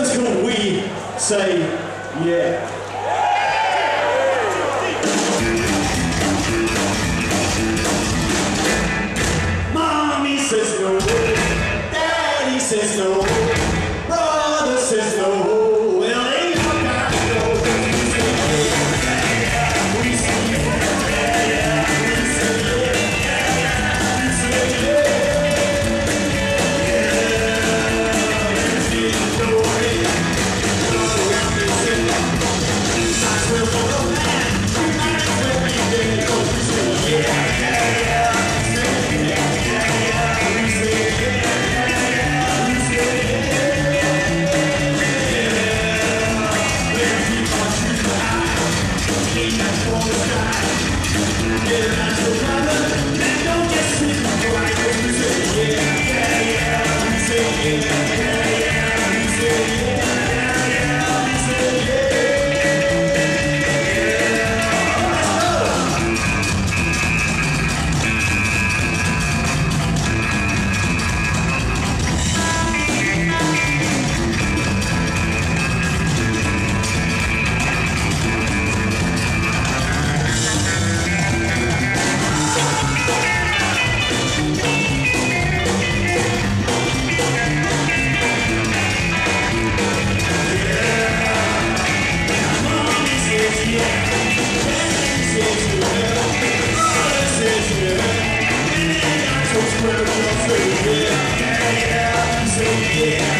one's called We Say Yeah. Mommy says no, Daddy says no, Get out of the man, don't get sweet, Yeah.